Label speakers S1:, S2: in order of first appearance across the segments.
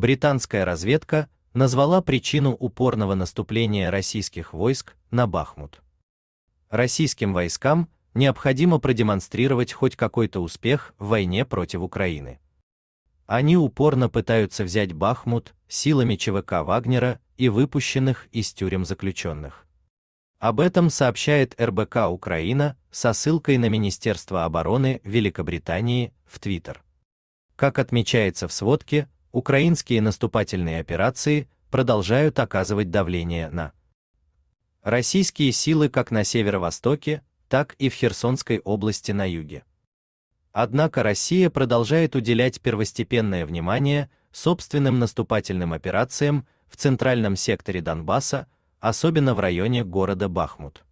S1: британская разведка назвала причину упорного наступления российских войск на Бахмут. Российским войскам необходимо продемонстрировать хоть какой-то успех в войне против Украины. Они упорно пытаются взять Бахмут силами ЧВК Вагнера и выпущенных из тюрем заключенных. Об этом сообщает РБК Украина со ссылкой на Министерство обороны Великобритании в Твиттер. Как отмечается в сводке, украинские наступательные операции продолжают оказывать давление на российские силы как на северо-востоке, так и в Херсонской области на юге. Однако Россия продолжает уделять первостепенное внимание собственным наступательным операциям в центральном секторе Донбасса, особенно в районе города Бахмут.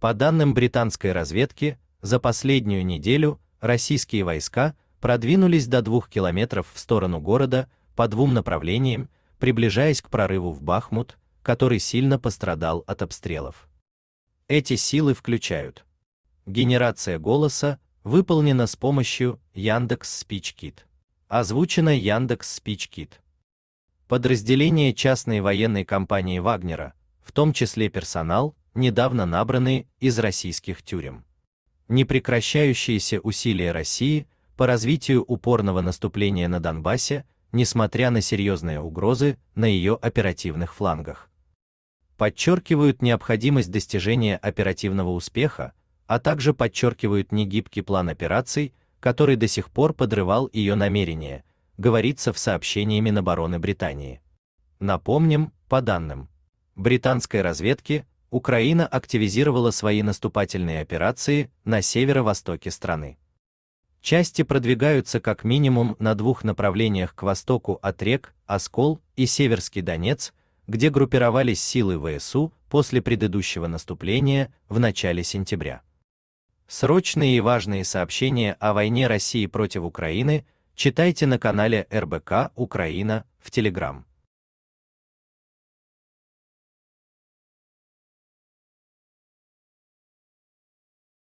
S1: По данным британской разведки, за последнюю неделю российские войска продвинулись до двух километров в сторону города по двум направлениям, приближаясь к прорыву в Бахмут, который сильно пострадал от обстрелов. Эти силы включают генерация голоса, выполнена с помощью Яндекс SpeechKit. Озвучено Яндекс SpeechKit. Подразделения частной военной компании Вагнера, в том числе персонал, недавно набранный из российских тюрем. Непрекращающиеся усилия России по развитию упорного наступления на Донбассе, несмотря на серьезные угрозы на ее оперативных флангах. Подчеркивают необходимость достижения оперативного успеха, а также подчеркивают негибкий план операций, который до сих пор подрывал ее намерения, говорится в сообщении Минобороны Британии. Напомним, по данным британской разведки, Украина активизировала свои наступательные операции на северо-востоке страны. Части продвигаются как минимум на двух направлениях к востоку от рек Оскол и Северский Донец, где группировались силы ВСУ после предыдущего наступления в начале сентября. Срочные и важные сообщения о войне России против Украины читайте на канале РБК Украина в Телеграм.